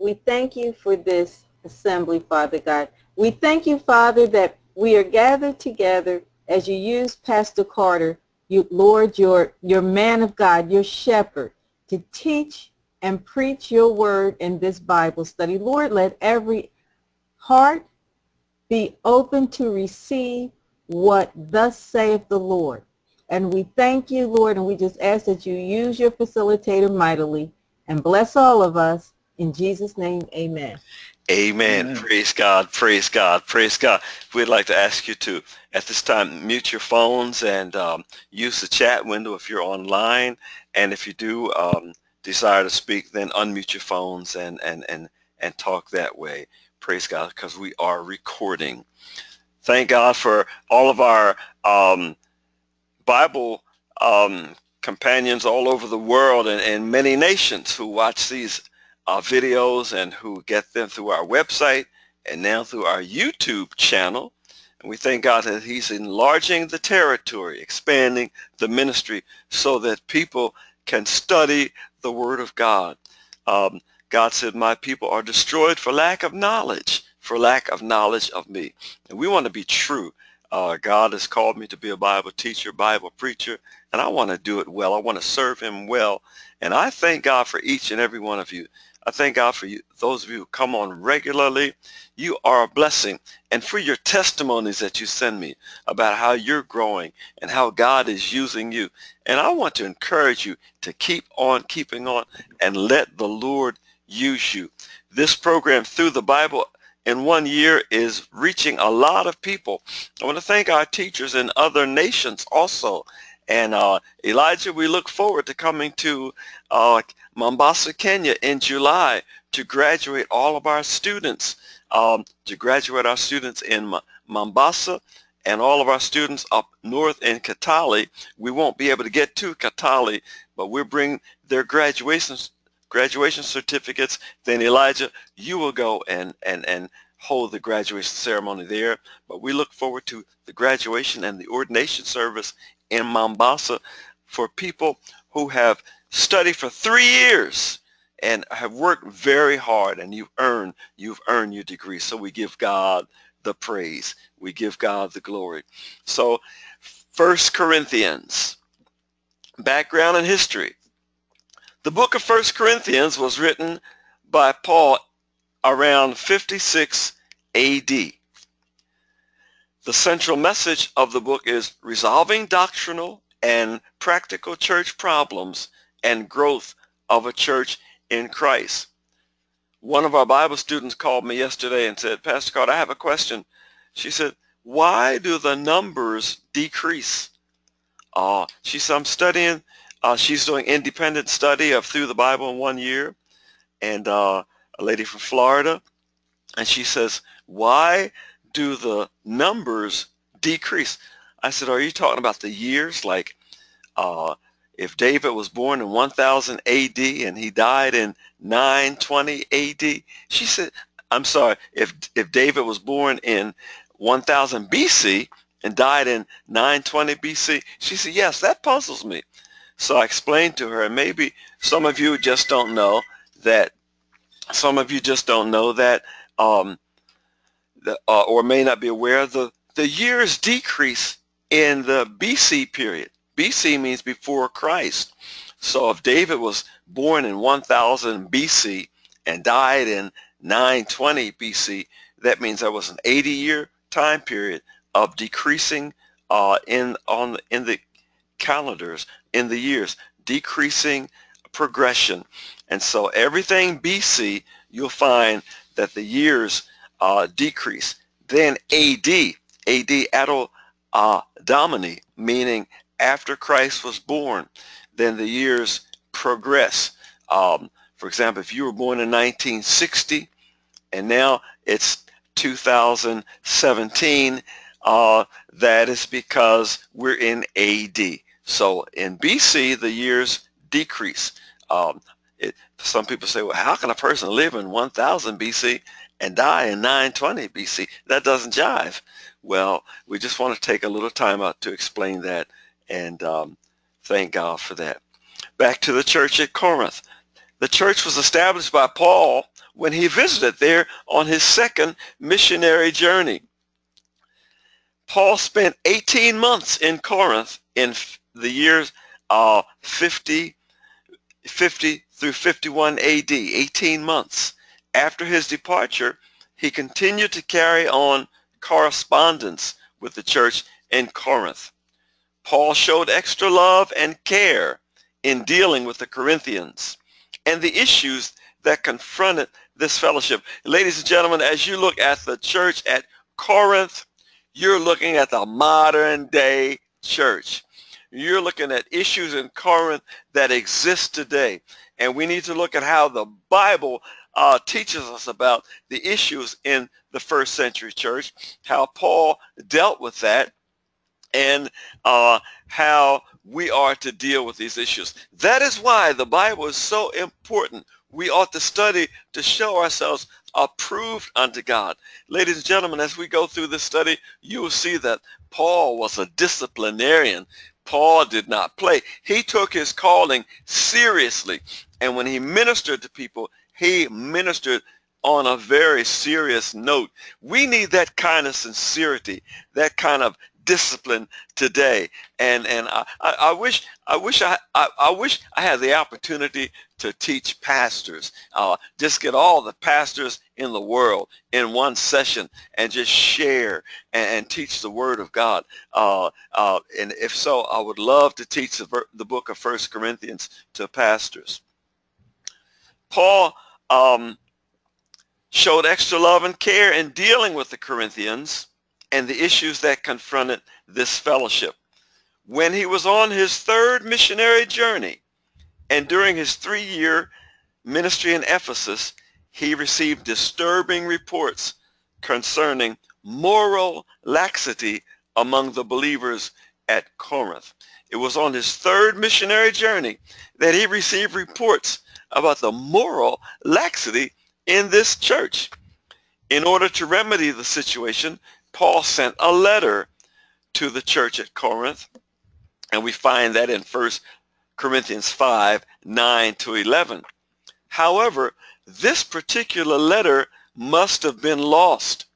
we thank you for this assembly, Father God. We thank you, Father, that we are gathered together as you use Pastor Carter, you, Lord, your, your man of God, your shepherd, to teach and preach your word in this Bible study. Lord, let every heart be open to receive what thus saith the Lord. And we thank you, Lord, and we just ask that you use your facilitator mightily and bless all of us. In Jesus' name, amen. Amen. amen. Praise God. Praise God. Praise God. We'd like to ask you to, at this time, mute your phones and um, use the chat window if you're online. And if you do um, desire to speak, then unmute your phones and, and, and, and talk that way. Praise God, because we are recording. Thank God for all of our um, Bible um, companions all over the world and, and many nations who watch these uh, videos and who get them through our website and now through our YouTube channel. And we thank God that he's enlarging the territory, expanding the ministry so that people can study the Word of God. Um, God said, my people are destroyed for lack of knowledge, for lack of knowledge of me. And we want to be true. Uh, God has called me to be a Bible teacher, Bible preacher, and I want to do it well. I want to serve him well. And I thank God for each and every one of you. I thank God for you, those of you who come on regularly. You are a blessing. And for your testimonies that you send me about how you're growing and how God is using you. And I want to encourage you to keep on keeping on and let the Lord use you. This program through the Bible in one year is reaching a lot of people. I want to thank our teachers in other nations also. And uh, Elijah, we look forward to coming to uh, Mombasa, Kenya in July to graduate all of our students, um, to graduate our students in Mombasa and all of our students up north in Kitale. We won't be able to get to Kitale, but we'll bring their graduation graduation certificates. Then Elijah, you will go and, and, and hold the graduation ceremony there. But we look forward to the graduation and the ordination service in Mombasa for people who have studied for three years and have worked very hard and you've earned you've earned your degree. So we give God the praise. We give God the glory. So first Corinthians background and history. The book of first Corinthians was written by Paul around 56 AD the central message of the book is resolving doctrinal and practical church problems and growth of a church in Christ. One of our Bible students called me yesterday and said, Pastor Carter, I have a question. She said, why do the numbers decrease? Uh, she said, I'm studying, uh, she's doing independent study of through the Bible in one year. And uh, a lady from Florida. And she says, why do the numbers decrease? I said, are you talking about the years? Like uh, if David was born in 1000 AD and he died in 920 AD, she said, I'm sorry, if, if David was born in 1000 BC and died in 920 BC, she said, yes, that puzzles me. So I explained to her, and maybe some of you just don't know that, some of you just don't know that, um, uh, or may not be aware, the, the years decrease in the BC period. BC means before Christ. So if David was born in 1000 BC and died in 920 BC, that means there was an 80 year time period of decreasing uh, in on in the calendars in the years, decreasing progression. And so everything BC, you'll find that the years uh, decrease. Then AD, AD Addo uh, Domini, meaning after Christ was born, then the years progress. Um, for example, if you were born in 1960 and now it's 2017, uh, that is because we're in AD. So in BC, the years decrease. Um, it, some people say, well, how can a person live in 1000 BC and die in 920 BC? That doesn't jive. Well, we just want to take a little time out to explain that and um, thank God for that. Back to the church at Corinth. The church was established by Paul when he visited there on his second missionary journey. Paul spent 18 months in Corinth in the years uh, 50, 50 through 51 AD, 18 months. After his departure, he continued to carry on correspondence with the church in Corinth. Paul showed extra love and care in dealing with the Corinthians and the issues that confronted this fellowship. Ladies and gentlemen, as you look at the church at Corinth, you're looking at the modern day church. You're looking at issues in Corinth that exist today. And we need to look at how the Bible uh, teaches us about the issues in the first century church, how Paul dealt with that, and uh, how we are to deal with these issues. That is why the Bible is so important. We ought to study to show ourselves approved unto God. Ladies and gentlemen, as we go through this study, you will see that Paul was a disciplinarian. Paul did not play. He took his calling seriously. And when he ministered to people, he ministered on a very serious note. We need that kind of sincerity, that kind of discipline today. And and I, I, wish I wish I, I, I wish I had the opportunity to teach pastors. Uh, just get all the pastors in the world in one session and just share and, and teach the Word of God. Uh, uh, and if so, I would love to teach the, the book of First Corinthians to pastors. Paul um, showed extra love and care in dealing with the Corinthians and the issues that confronted this fellowship. When he was on his third missionary journey and during his three-year ministry in Ephesus, he received disturbing reports concerning moral laxity among the believers at Corinth. It was on his third missionary journey that he received reports about the moral laxity in this church. In order to remedy the situation, Paul sent a letter to the church at Corinth, and we find that in 1 Corinthians 5, 9 to 11. However, this particular letter must have been lost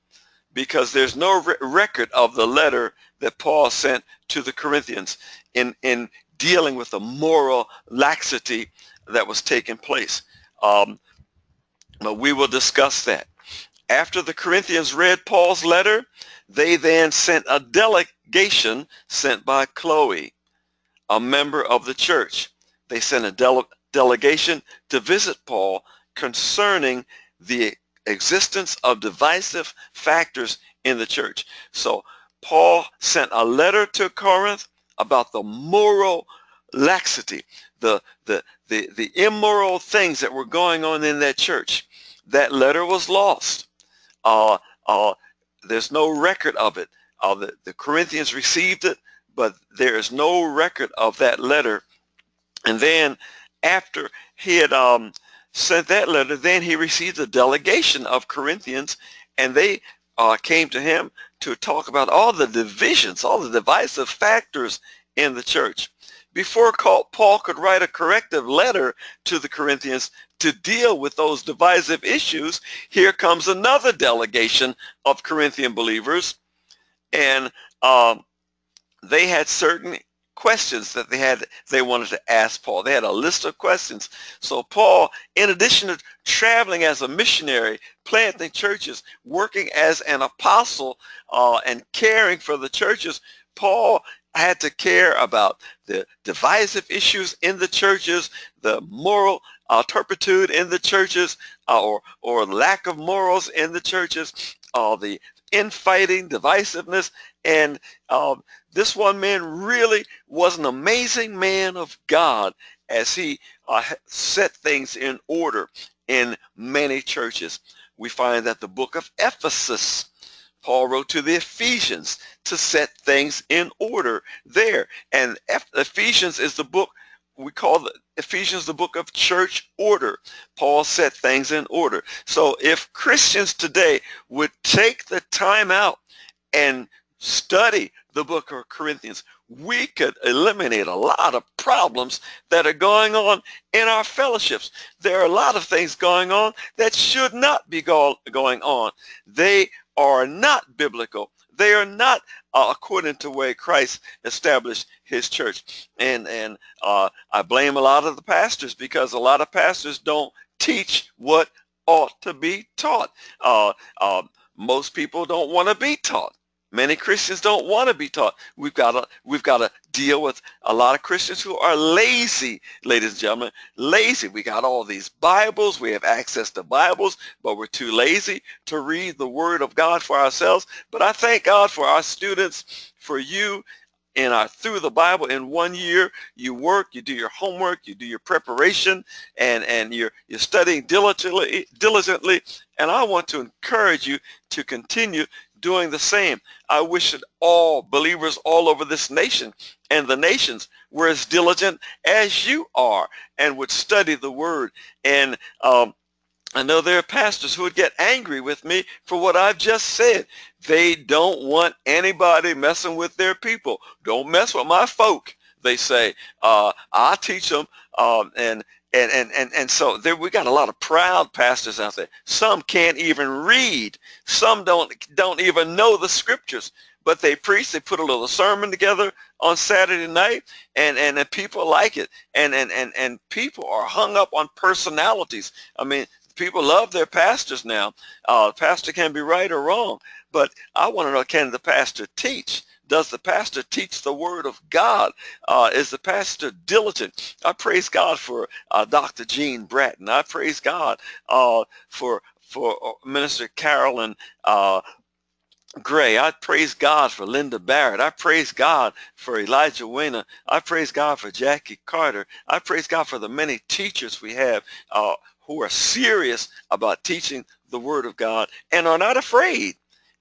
because there's no re record of the letter that Paul sent to the Corinthians in, in dealing with the moral laxity that was taking place. Um, but we will discuss that. After the Corinthians read Paul's letter, they then sent a delegation sent by Chloe, a member of the church. They sent a dele delegation to visit Paul concerning the existence of divisive factors in the church. So Paul sent a letter to Corinth about the moral laxity, the, the, the, the immoral things that were going on in that church. That letter was lost. Uh, uh, there's no record of it. Uh, the, the Corinthians received it, but there is no record of that letter. And then after he had um, sent that letter, then he received a delegation of Corinthians, and they uh, came to him to talk about all the divisions, all the divisive factors in the church. Before Paul could write a corrective letter to the Corinthians to deal with those divisive issues, here comes another delegation of Corinthian believers, and um, they had certain questions that they had they wanted to ask Paul. They had a list of questions. So Paul, in addition to traveling as a missionary, planting churches, working as an apostle, uh, and caring for the churches, Paul had to care about the divisive issues in the churches, the moral uh, turpitude in the churches, uh, or or lack of morals in the churches, uh, the infighting, divisiveness, and um, this one man really was an amazing man of God as he uh, set things in order in many churches. We find that the book of Ephesus, Paul wrote to the Ephesians to set things in order there. And Ephesians is the book we call the Ephesians the book of church order. Paul set things in order. So if Christians today would take the time out and study the book of Corinthians, we could eliminate a lot of problems that are going on in our fellowships. There are a lot of things going on that should not be go going on. They are not biblical. They are not uh, according to the way Christ established his church. And, and uh, I blame a lot of the pastors because a lot of pastors don't teach what ought to be taught. Uh, uh most people don't want to be taught. Many Christians don't want to be taught. We've got to we've got to deal with a lot of Christians who are lazy, ladies and gentlemen. Lazy. We got all these Bibles. We have access to Bibles, but we're too lazy to read the Word of God for ourselves. But I thank God for our students, for you, in our through the Bible in one year. You work, you do your homework, you do your preparation, and and you're you're studying diligently diligently. And I want to encourage you to continue doing the same. I wish that all believers all over this nation and the nations were as diligent as you are and would study the word. And um, I know there are pastors who would get angry with me for what I've just said. They don't want anybody messing with their people. Don't mess with my folk, they say. Uh, I teach them um, and and and and, and so there we got a lot of proud pastors out there. Some can't even read. Some don't don't even know the scriptures. But they preach they put a little sermon together on saturday night and and, and people like it. And, and and and people are hung up on personalities. I mean people love their pastors now. Uh pastor can be right or wrong but i want to know can the pastor teach does the pastor teach the word of God? Uh, is the pastor diligent? I praise God for uh, Dr. Gene Bratton. I praise God uh, for for uh, Minister Carolyn uh, Gray. I praise God for Linda Barrett. I praise God for Elijah Wayner. I praise God for Jackie Carter. I praise God for the many teachers we have uh, who are serious about teaching the Word of God and are not afraid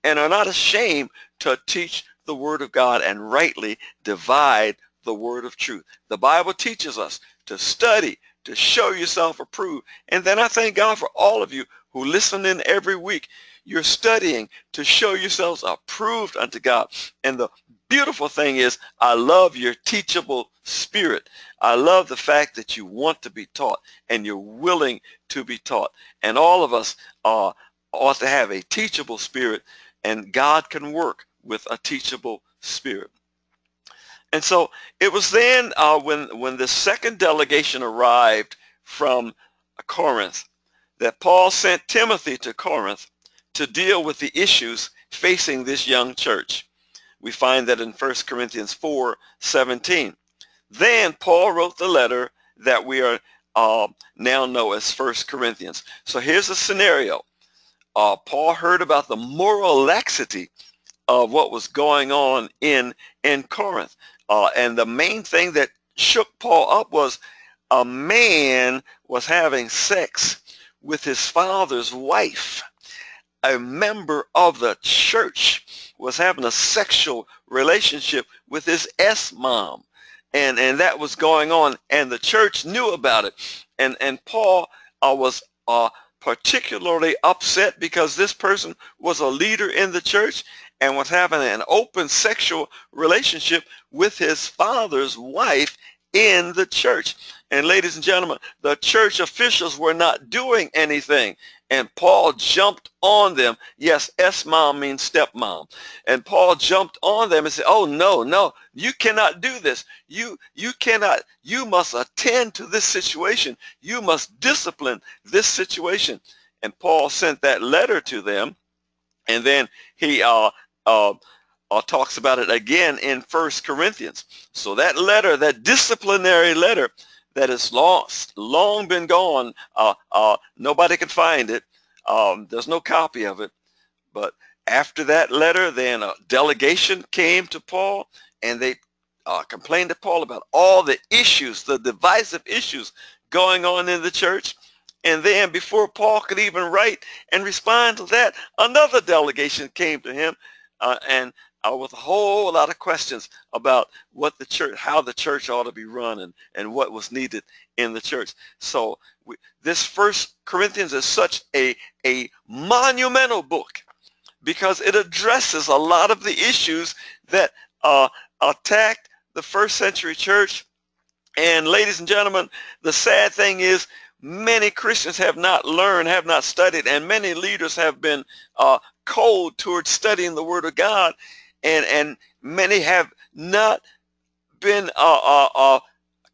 and are not ashamed to teach the word of God and rightly divide the word of truth. The Bible teaches us to study, to show yourself approved. And then I thank God for all of you who listen in every week. You're studying to show yourselves approved unto God. And the beautiful thing is, I love your teachable spirit. I love the fact that you want to be taught and you're willing to be taught. And all of us uh, ought to have a teachable spirit and God can work with a teachable spirit. And so it was then uh, when, when the second delegation arrived from Corinth that Paul sent Timothy to Corinth to deal with the issues facing this young church. We find that in 1 Corinthians 4, 17. Then Paul wrote the letter that we are uh, now know as 1 Corinthians. So here's a scenario. Uh, Paul heard about the moral laxity of what was going on in in Corinth. Uh, and the main thing that shook Paul up was a man was having sex with his father's wife. A member of the church was having a sexual relationship with his S-mom. And, and that was going on. And the church knew about it. And, and Paul uh, was uh, particularly upset because this person was a leader in the church and was having an open sexual relationship with his father's wife in the church. And ladies and gentlemen, the church officials were not doing anything. And Paul jumped on them. Yes, S-mom means stepmom. And Paul jumped on them and said, oh, no, no, you cannot do this. You, you cannot, you must attend to this situation. You must discipline this situation. And Paul sent that letter to them. And then he uh, uh, uh, talks about it again in First Corinthians. So that letter, that disciplinary letter that is lost, long been gone, uh, uh, nobody can find it. Um, there's no copy of it. But after that letter, then a delegation came to Paul and they uh, complained to Paul about all the issues, the divisive issues going on in the church. And then before Paul could even write and respond to that, another delegation came to him uh, and uh, with a whole lot of questions about what the church, how the church ought to be run and, and what was needed in the church. So we, this first Corinthians is such a, a monumental book because it addresses a lot of the issues that uh, attacked the first century church. And ladies and gentlemen, the sad thing is many Christians have not learned, have not studied, and many leaders have been uh, cold towards studying the Word of God, and and many have not been uh, uh, uh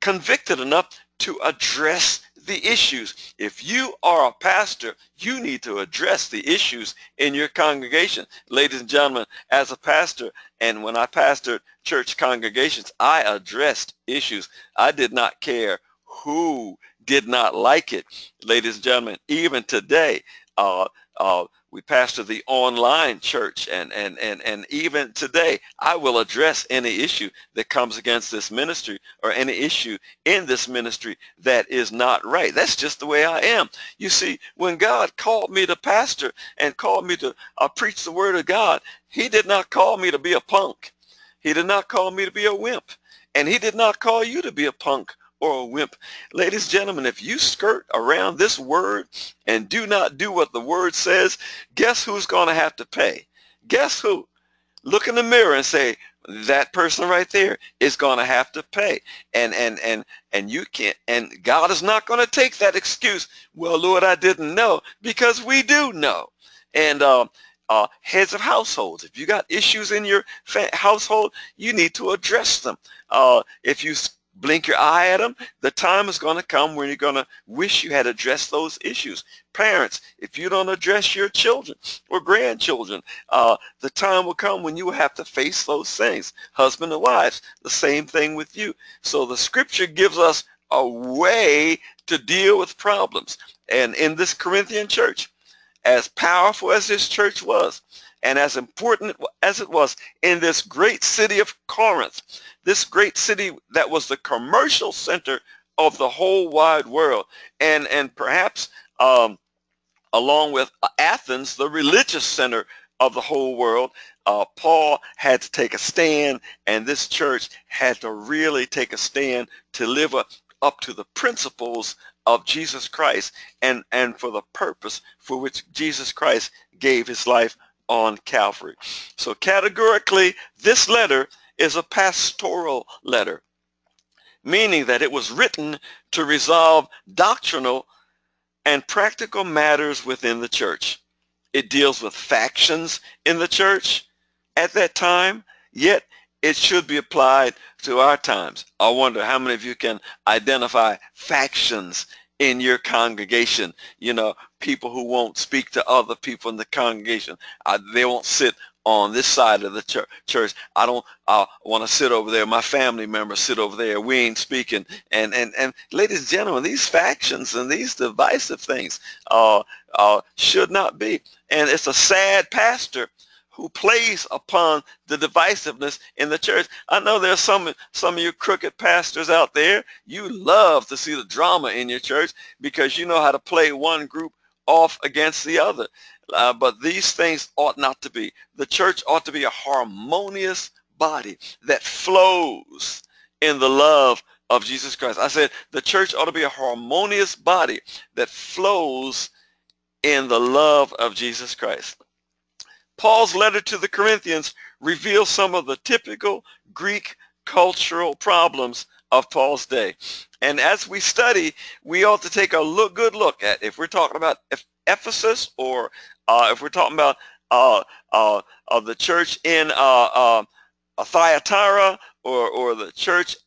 convicted enough to address the issues. If you are a pastor, you need to address the issues in your congregation. Ladies and gentlemen, as a pastor, and when I pastored church congregations, I addressed issues. I did not care who did not like it. Ladies and gentlemen, even today, uh, uh, we pastor the online church and, and, and, and even today I will address any issue that comes against this ministry or any issue in this ministry that is not right. That's just the way I am. You see, when God called me to pastor and called me to uh, preach the word of God, he did not call me to be a punk. He did not call me to be a wimp. And he did not call you to be a punk or a wimp. Ladies and gentlemen, if you skirt around this word and do not do what the word says, guess who's going to have to pay? Guess who? Look in the mirror and say, that person right there is going to have to pay. And and and and you can't and God is not going to take that excuse. Well, Lord, I didn't know because we do know. And uh, uh, heads of households, if you got issues in your household, you need to address them. Uh, if you blink your eye at them, the time is going to come when you're going to wish you had addressed those issues. Parents, if you don't address your children or grandchildren, uh, the time will come when you will have to face those things. Husband and wives, the same thing with you. So the scripture gives us a way to deal with problems. And in this Corinthian church, as powerful as this church was, and as important as it was in this great city of Corinth, this great city that was the commercial center of the whole wide world, and and perhaps um, along with Athens, the religious center of the whole world, uh, Paul had to take a stand, and this church had to really take a stand to live up, up to the principles of Jesus Christ and, and for the purpose for which Jesus Christ gave his life on Calvary. So categorically, this letter is a pastoral letter, meaning that it was written to resolve doctrinal and practical matters within the church. It deals with factions in the church at that time, yet it should be applied to our times. I wonder how many of you can identify factions in your congregation. You know, people who won't speak to other people in the congregation. They won't sit on this side of the church. church. I don't uh, want to sit over there. My family members sit over there. We ain't speaking. And and and ladies and gentlemen, these factions and these divisive things uh, uh, should not be. And it's a sad pastor who plays upon the divisiveness in the church. I know there's some some of you crooked pastors out there. You love to see the drama in your church because you know how to play one group off against the other. Uh, but these things ought not to be. The church ought to be a harmonious body that flows in the love of Jesus Christ. I said the church ought to be a harmonious body that flows in the love of Jesus Christ. Paul's letter to the Corinthians reveals some of the typical Greek cultural problems of Paul's day. And as we study, we ought to take a look, good look at if we're talking about Ephesus or uh, if we're talking about uh, uh, uh the church in uh, uh, Thyatira or, or the church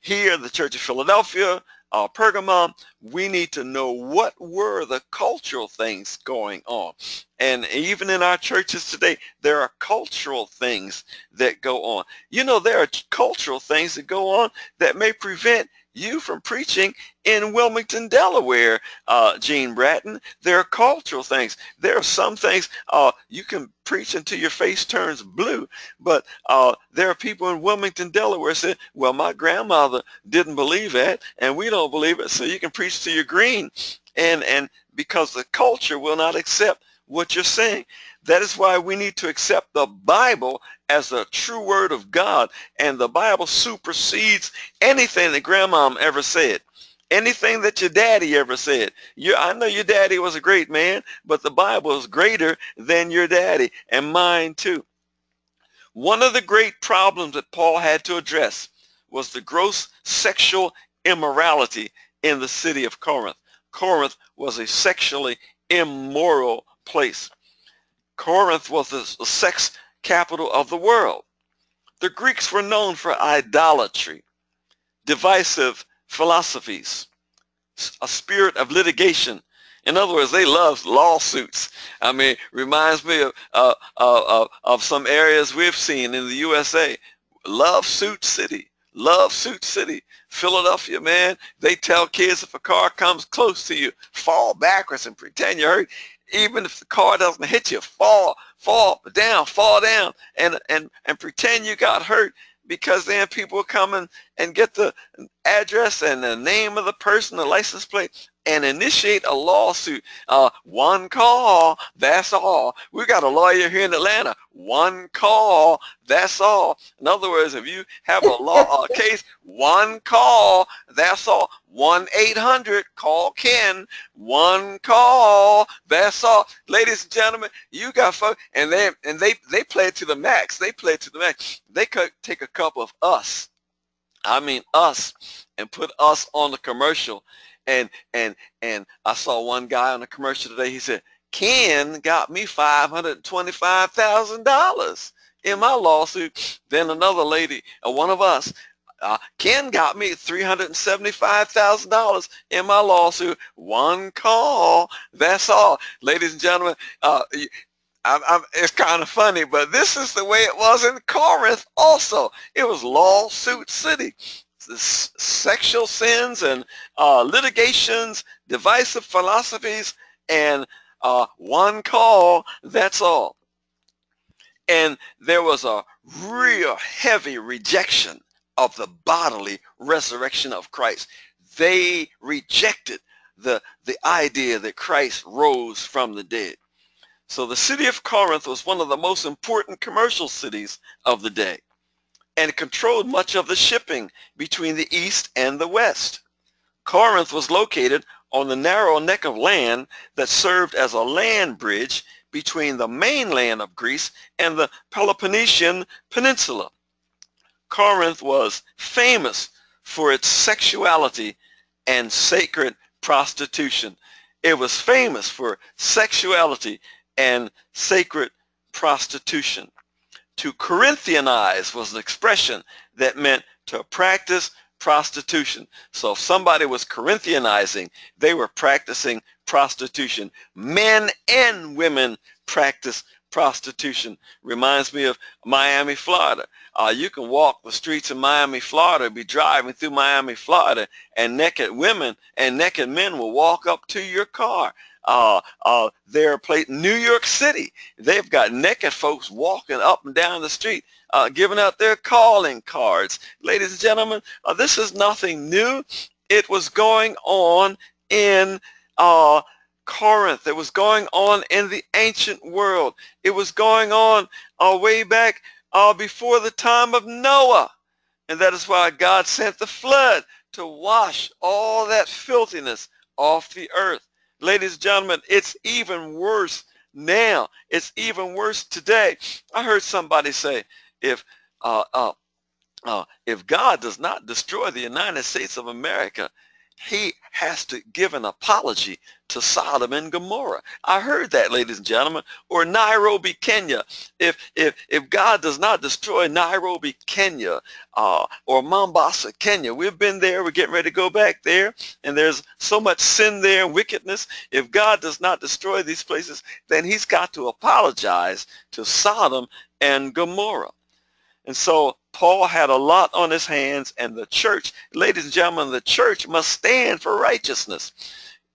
here, the church of Philadelphia, uh, Pergamum, we need to know what were the cultural things going on. And even in our churches today, there are cultural things that go on. You know, there are cultural things that go on that may prevent you from preaching in Wilmington, Delaware, uh, Gene Bratton. There are cultural things. There are some things uh, you can preach until your face turns blue, but uh, there are people in Wilmington, Delaware say, well, my grandmother didn't believe that, and we don't believe it, so you can preach to your green. And, and because the culture will not accept what you're saying. That is why we need to accept the Bible as the true word of God. And the Bible supersedes anything that grandmom ever said. Anything that your daddy ever said. You, I know your daddy was a great man, but the Bible is greater than your daddy and mine too. One of the great problems that Paul had to address was the gross sexual immorality in the city of Corinth. Corinth was a sexually immoral place. Corinth was the sex capital of the world. The Greeks were known for idolatry, divisive philosophies, a spirit of litigation. In other words, they loved lawsuits. I mean, reminds me of, uh, uh, of some areas we've seen in the USA. Love Suit City. Love Suit City. Philadelphia, man, they tell kids if a car comes close to you, fall backwards and pretend you're hurt. Even if the car doesn't hit you, fall, fall down, fall down, and and and pretend you got hurt because then people will come and, and get the address and the name of the person, the license plate, and initiate a lawsuit. Uh, one call, that's all. We got a lawyer here in Atlanta. One call, that's all. In other words, if you have a law a case, one call, that's all. 1-800, call Ken. One call, that's all. Ladies and gentlemen, you got folks, and they and they they play it to the max. They play it to the max. They could take a couple of us. I mean us, and put us on the commercial and and and I saw one guy on a commercial today. He said, "Ken got me five hundred twenty-five thousand dollars in my lawsuit." Then another lady, uh, one of us, uh, Ken got me three hundred seventy-five thousand dollars in my lawsuit. One call, that's all, ladies and gentlemen. Uh, I'm, I'm, it's kind of funny, but this is the way it was in Corinth. Also, it was lawsuit city sexual sins and uh, litigations, divisive philosophies, and uh, one call, that's all. And there was a real heavy rejection of the bodily resurrection of Christ. They rejected the, the idea that Christ rose from the dead. So the city of Corinth was one of the most important commercial cities of the day and controlled much of the shipping between the east and the west. Corinth was located on the narrow neck of land that served as a land bridge between the mainland of Greece and the Peloponnesian Peninsula. Corinth was famous for its sexuality and sacred prostitution. It was famous for sexuality and sacred prostitution. To Corinthianize was an expression that meant to practice prostitution. So if somebody was Corinthianizing, they were practicing prostitution. Men and women practice prostitution. Reminds me of Miami, Florida. Uh, you can walk the streets of Miami, Florida, be driving through Miami, Florida, and naked women and naked men will walk up to your car uh, uh, their place, New York City. They've got naked folks walking up and down the street, uh, giving out their calling cards. Ladies and gentlemen, uh, this is nothing new. It was going on in uh, Corinth. It was going on in the ancient world. It was going on uh, way back uh, before the time of Noah. And that is why God sent the flood to wash all that filthiness off the earth. Ladies and gentlemen, it's even worse now. It's even worse today. I heard somebody say, if uh, uh, uh, if God does not destroy the United States of America, he has to give an apology to Sodom and Gomorrah. I heard that, ladies and gentlemen. Or Nairobi, Kenya. If if if God does not destroy Nairobi, Kenya, uh, or Mombasa, Kenya, we've been there. We're getting ready to go back there, and there's so much sin there and wickedness. If God does not destroy these places, then He's got to apologize to Sodom and Gomorrah. And so Paul had a lot on his hands, and the church, ladies and gentlemen, the church must stand for righteousness.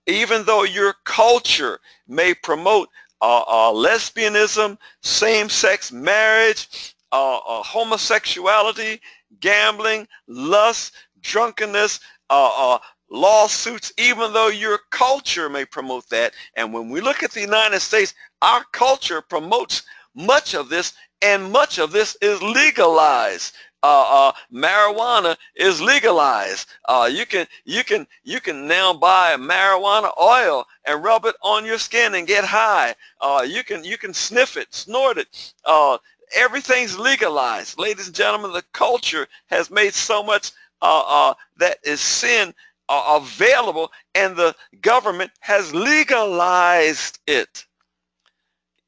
Even though your culture may promote uh, uh, lesbianism, same-sex marriage, uh, uh homosexuality, gambling, lust, drunkenness, uh, uh, lawsuits, even though your culture may promote that. And when we look at the United States, our culture promotes much of this and much of this is legalized. Uh, uh, marijuana is legalized. Uh, you can you can you can now buy marijuana oil and rub it on your skin and get high. Uh, you can you can sniff it, snort it. Uh, everything's legalized. Ladies and gentlemen, the culture has made so much uh, that is sin available and the government has legalized it.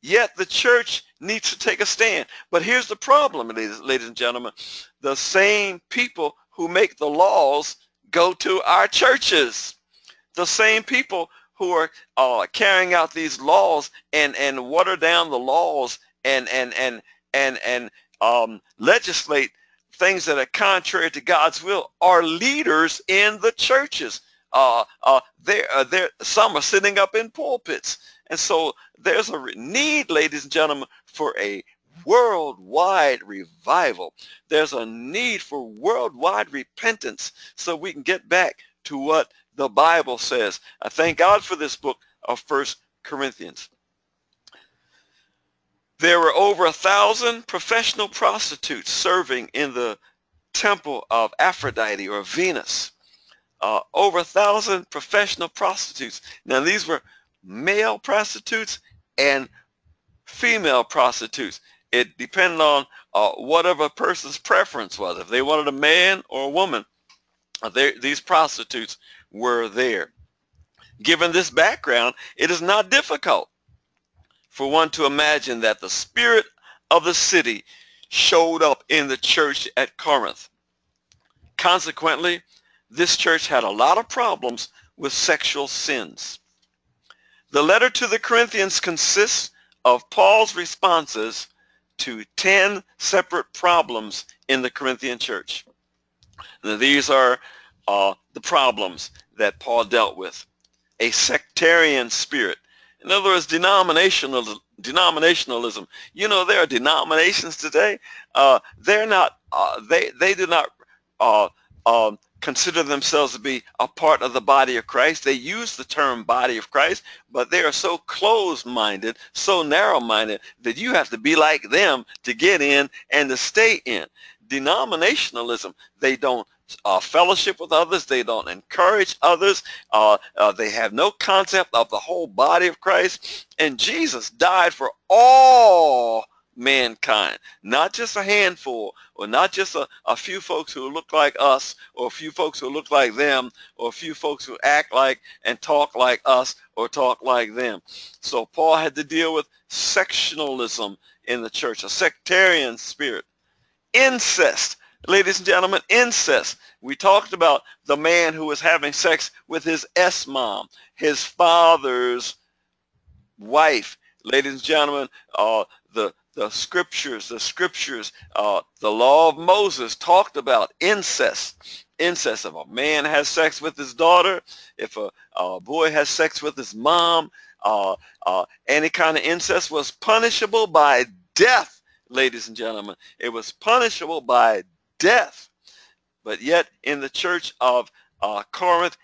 Yet the church needs to take a stand. But here's the problem, ladies, ladies and gentlemen. The same people who make the laws go to our churches. The same people who are uh, carrying out these laws and, and water down the laws and, and, and, and, and um, legislate things that are contrary to God's will are leaders in the churches. Uh, uh, there, uh, there, some are sitting up in pulpits. And so there's a need, ladies and gentlemen, for a worldwide revival. There's a need for worldwide repentance so we can get back to what the Bible says. I thank God for this book of First Corinthians. There were over a thousand professional prostitutes serving in the temple of Aphrodite or Venus. Uh, over a thousand professional prostitutes. Now these were male prostitutes and female prostitutes. It depended on uh, whatever person's preference was. If they wanted a man or a woman, uh, these prostitutes were there. Given this background, it is not difficult for one to imagine that the spirit of the city showed up in the church at Corinth. Consequently, this church had a lot of problems with sexual sins. The letter to the Corinthians consists of Paul's responses to 10 separate problems in the Corinthian church. Now, these are uh, the problems that Paul dealt with. A sectarian spirit, in other words, denominational, denominationalism. You know, there are denominations today. Uh, they're not, uh, they, they do not uh, um, consider themselves to be a part of the body of Christ. They use the term body of Christ, but they are so closed-minded, so narrow-minded that you have to be like them to get in and to stay in. Denominationalism, they don't uh, fellowship with others. They don't encourage others. Uh, uh, they have no concept of the whole body of Christ. And Jesus died for all mankind, not just a handful or not just a, a few folks who look like us or a few folks who look like them or a few folks who act like and talk like us or talk like them. So Paul had to deal with sectionalism in the church, a sectarian spirit. Incest Ladies and gentlemen, incest. We talked about the man who was having sex with his S-mom, his father's wife. Ladies and gentlemen, uh, the, the scriptures, the scriptures, uh, the law of Moses talked about incest. Incest. If a man has sex with his daughter, if a, a boy has sex with his mom, uh, uh any kind of incest was punishable by death, ladies and gentlemen. It was punishable by death. But yet in the church of uh, Corinth,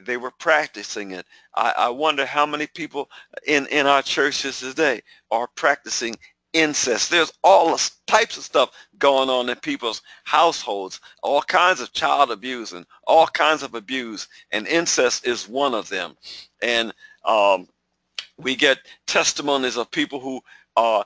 they were practicing it. I, I wonder how many people in, in our churches today are practicing incest. There's all types of stuff going on in people's households, all kinds of child abuse and all kinds of abuse, and incest is one of them. And um, we get testimonies of people who are,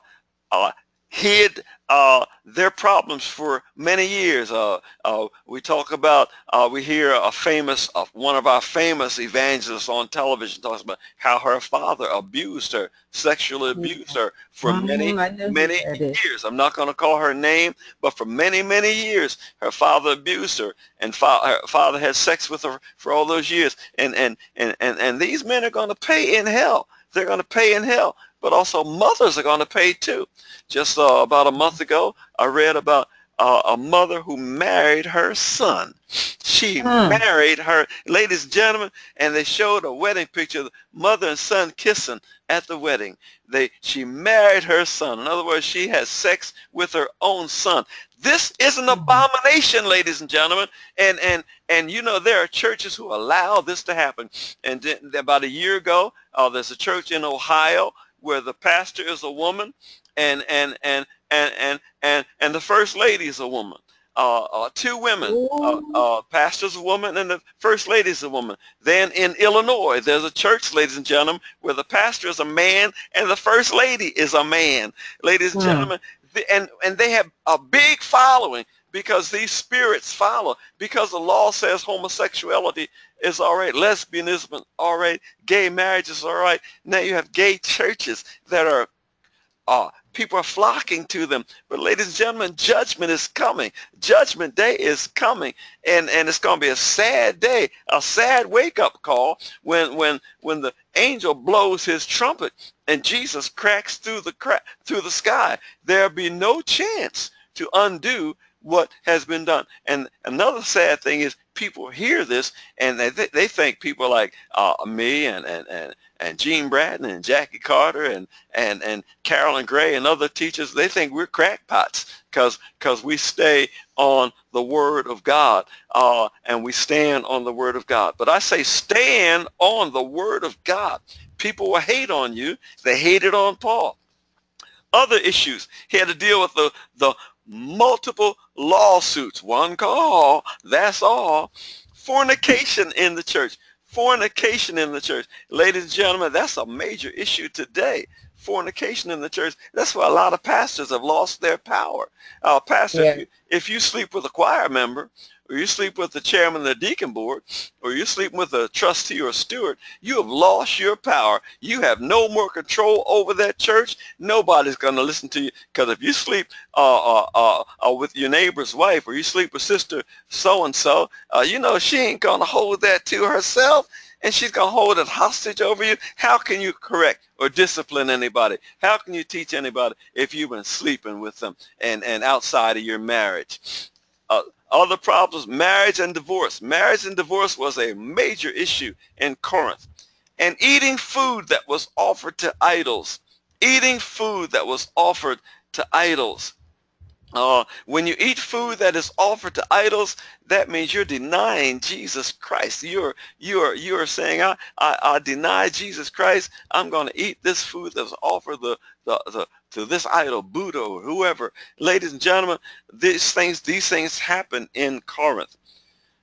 are hid uh, their problems for many years. Uh, uh, we talk about, uh, we hear a famous, uh, one of our famous evangelists on television talks about how her father abused her, sexually abused her for mm-hmm, many, many years. I'm not going to call her name, but for many, many years, her father abused her, and fa- her father had sex with her for all those years. And and and and, and these men are going to pay in hell. They're going to pay in hell but also mothers are going to pay too. Just uh, about a month ago, I read about uh, a mother who married her son. She hmm. married her, ladies and gentlemen, and they showed a wedding picture mother and son kissing at the wedding. They, she married her son. In other words, she had sex with her own son. This is an hmm. abomination, ladies and gentlemen. And, and, and you know, there are churches who allow this to happen. And then, about a year ago, uh, there's a church in Ohio where the pastor is a woman and and and and and and, and the first lady is a woman. Uh, uh, two women, uh, uh, pastor's a woman and the first lady is a woman. Then in Illinois, there's a church, ladies and gentlemen, where the pastor is a man and the first lady is a man. Ladies and hmm. gentlemen, the, and and they have a big following because these spirits follow because the law says homosexuality is all right lesbianism is all right gay marriage is all right. Now you have gay churches that are uh, people are flocking to them. But ladies and gentlemen judgment is coming. Judgment day is coming. And and it's going to be a sad day a sad wake-up call when when when the angel blows his trumpet and jesus cracks through the crack through the sky. There'll be no chance to undo what has been done. And another sad thing is people hear this and they, they think people like uh, me and, and, and, and Gene Bratton and Jackie Carter and, and, and Carolyn Gray and other teachers, they think we're crackpots because because we stay on the Word of God uh, and we stand on the Word of God. But I say stand on the Word of God. People will hate on you. They hated on Paul other issues. He had to deal with the, the multiple lawsuits. One call, that's all. Fornication in the church. Fornication in the church. Ladies and gentlemen, that's a major issue today. Fornication in the church. That's why a lot of pastors have lost their power. Uh, pastor, yeah. if, you, if you sleep with a choir member, or you sleep with the chairman of the deacon board, or you sleep with a trustee or a steward, you have lost your power. You have no more control over that church. Nobody's going to listen to you. Because if you sleep uh, uh, uh, uh, with your neighbor's wife, or you sleep with sister so-and-so, uh, you know she ain't going to hold that to herself and she's going to hold it hostage over you. How can you correct or discipline anybody? How can you teach anybody if you've been sleeping with them and, and outside of your marriage? Other problems, marriage and divorce. Marriage and divorce was a major issue in Corinth. And eating food that was offered to idols. Eating food that was offered to idols. Uh, when you eat food that is offered to idols, that means you're denying Jesus Christ. You're you're you're saying, I, I, I deny Jesus Christ. I'm going to eat this food that's offered the, the, the to this idol, Buddha or whoever. Ladies and gentlemen, these things these things happen in Corinth.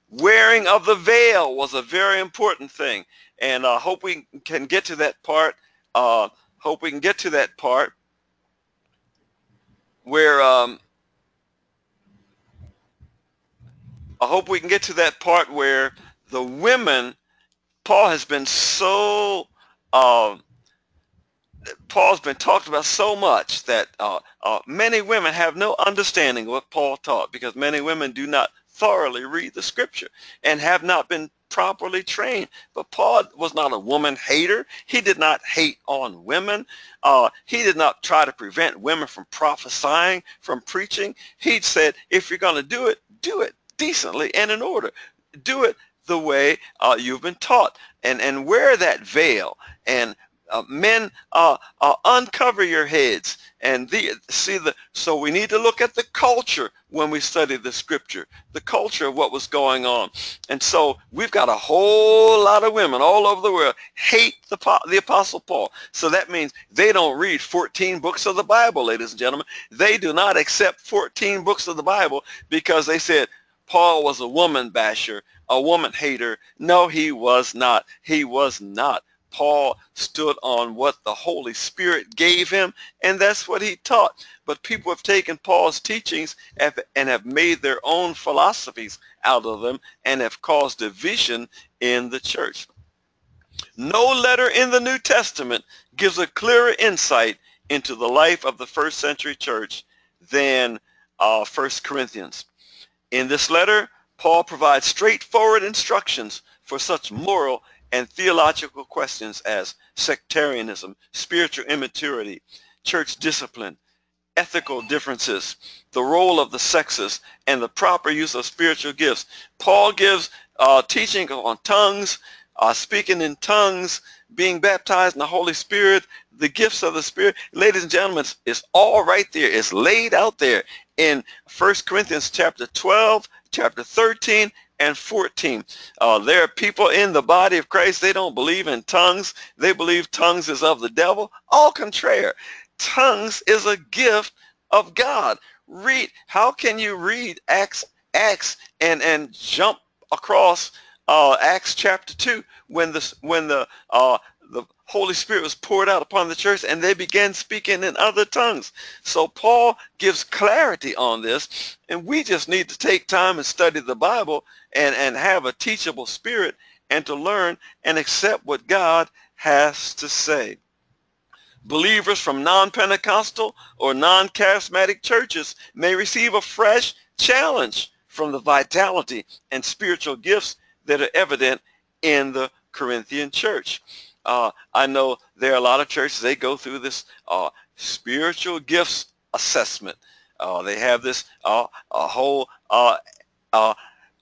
Wearing of the veil was a very important thing, and I uh, hope we can get to that part. Uh, hope we can get to that part where. Um, I hope we can get to that part where the women, Paul has been so, uh, Paul's been talked about so much that uh, uh, many women have no understanding of what Paul taught because many women do not thoroughly read the scripture and have not been properly trained. But Paul was not a woman hater. He did not hate on women. Uh, he did not try to prevent women from prophesying, from preaching. He said, if you're going to do it, do it decently and in order. Do it the way uh, you've been taught. And, and wear that veil. And uh, men uh, uh, uncover your heads. And the, see the so we need to look at the culture when we study the scripture the culture of what was going on. And so we've got a whole lot of women all over the world hate the, the apostle paul. So that means they don't read 14 books of the bible ladies and gentlemen. They do not accept 14 books of the bible because they said Paul was a woman basher, a woman hater. No, he was not. He was not. Paul stood on what the Holy Spirit gave him, and that's what he taught. But people have taken Paul's teachings and have made their own philosophies out of them and have caused division in the church. No letter in the New Testament gives a clearer insight into the life of the first century church than uh, 1 Corinthians. In this letter, Paul provides straightforward instructions for such moral and theological questions as sectarianism, spiritual immaturity, church discipline, ethical differences, the role of the sexes, and the proper use of spiritual gifts. Paul gives uh, teaching on tongues, uh, speaking in tongues, being baptized in the Holy Spirit, the gifts of the Spirit. Ladies and gentlemen, it's all right there. It's laid out there in 1 Corinthians chapter 12, chapter 13, and 14. Uh, there are people in the body of Christ, they don't believe in tongues. They believe tongues is of the devil. All contrary. Tongues is a gift of God. Read, how can you read Acts, Acts and, and jump across uh, Acts chapter 2 when the, when the, uh, the Holy Spirit was poured out upon the church and they began speaking in other tongues. So Paul gives clarity on this and we just need to take time and study the Bible and, and have a teachable spirit and to learn and accept what God has to say. Believers from non-Pentecostal or non-charismatic churches may receive a fresh challenge from the vitality and spiritual gifts that are evident in the Corinthian church. Uh, I know there are a lot of churches, they go through this uh, spiritual gifts assessment. Uh, they have this uh, a whole uh, uh,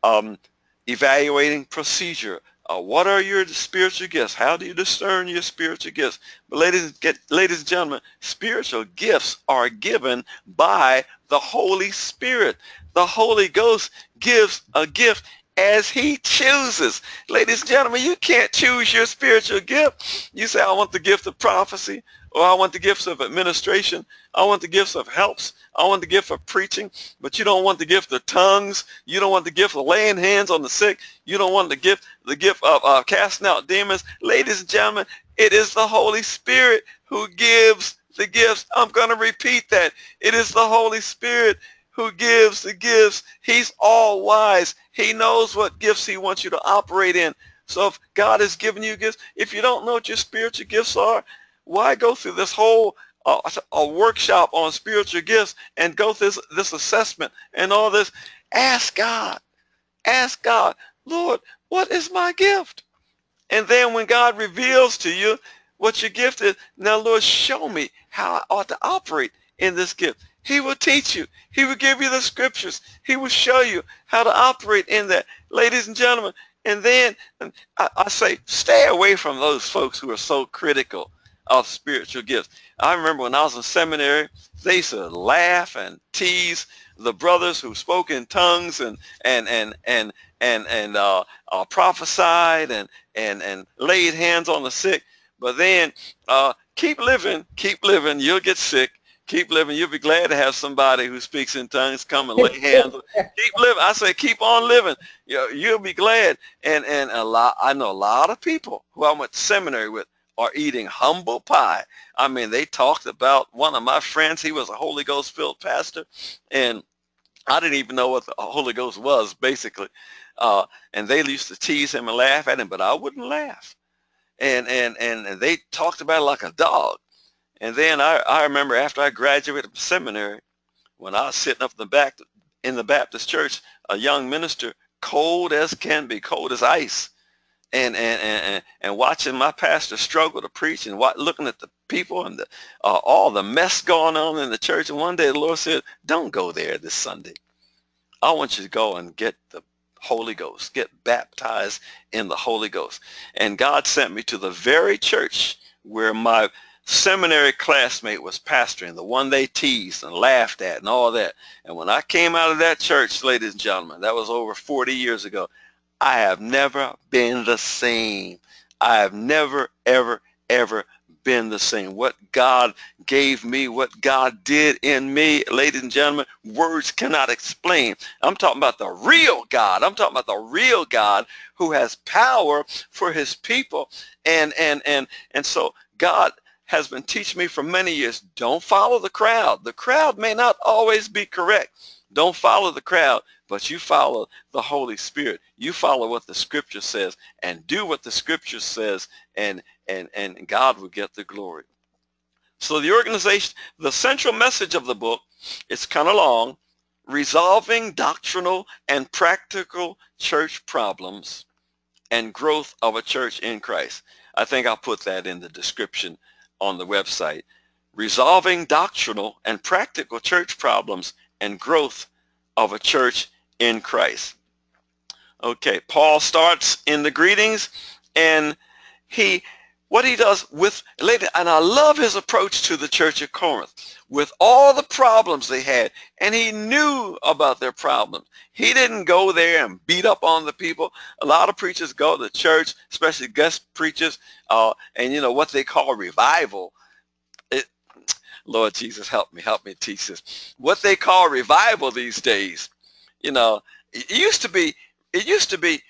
um, evaluating procedure. what are your spiritual gifts? How do you discern your spiritual gifts? But ladies, get, ladies and gentlemen, spiritual gifts are given by the Holy Spirit. The Holy Ghost gives a gift as he chooses. Ladies and gentlemen, you can't choose your spiritual gift. You say, I want the gift of prophecy, or I want the gifts of administration. I want the gifts of helps. I want the gift of preaching, but you don't want the gift of tongues. You don't want the gift of laying hands on the sick. You don't want the gift, the gift of uh, casting out demons. Ladies and gentlemen, it is the Holy Spirit who gives the gifts. I'm going to repeat that. It is the Holy Spirit who gives the gifts. He's all wise. He knows what gifts he wants you to operate in. So if God has given you gifts, if you don't know what your spiritual gifts are, why go through this whole uh, a workshop on spiritual gifts and go through this, this assessment and all this? Ask God. Ask God, Lord, what is my gift? And then when God reveals to you what your gift is, now Lord, show me how I ought to operate in this gift. He will teach you. He will give you the scriptures. He will show you how to operate in that. Ladies and gentlemen, and then I, I, say stay away from those folks who are so critical of spiritual gifts. I remember when I was in seminary, they used to laugh and tease the brothers who spoke in tongues and and and and and and uh, uh, prophesied and and and laid hands on the sick. But then uh, keep living, keep living. You'll get sick keep living. You'll be glad to have somebody who speaks in tongues come and lay hands. keep living. I say keep on living. You you'll be glad. And and a lot. I know a lot of people who I went to seminary with are eating humble pie. I mean, they talked about one of my friends. He was a Holy Ghost filled pastor, and I didn't even know what the Holy Ghost was basically. Uh, and they used to tease him and laugh at him, but I wouldn't laugh. And and and they talked about it like a dog. And then I, I remember after I graduated from seminary, when I was sitting up in the back in the Baptist church, a young minister, cold as can be, cold as ice, and and and, and watching my pastor struggle to preach and what, looking at the people and the, uh, all the mess going on in the church. And one day the Lord said, "Don't go there this Sunday. I want you to go and get the Holy Ghost, get baptized in the Holy Ghost." And God sent me to the very church where my seminary classmate was pastoring, the one they teased and laughed at and all that. And when I came out of that church, ladies and gentlemen, that was over 40 years ago, I have never been the same. I have never, ever, ever been the same. What God gave me, what God did in me, ladies and gentlemen, words cannot explain. I'm talking about the real God. I'm talking about the real God who has power for his people. And and and and so God has been teaching me for many years, don't follow the crowd. The crowd may not always be correct. Don't follow the crowd, but you follow the Holy Spirit. You follow what the scripture says and do what the scripture says and, and, and God will get the glory. So the organization, the central message of the book, it's kind of long, resolving doctrinal and practical church problems and growth of a church in Christ. I think I'll put that in the description on the website, Resolving Doctrinal and Practical Church Problems and Growth of a Church in Christ. Okay, Paul starts in the greetings and he what he does with later and I love his approach to the church of Corinth with all the problems they had and he knew about their problems. He didn't go there and beat up on the people. A lot of preachers go to church, especially guest preachers, uh, and you know what they call revival. It, Lord Jesus, help me, help me teach this. What they call revival these days, you know, it used to be, it used to be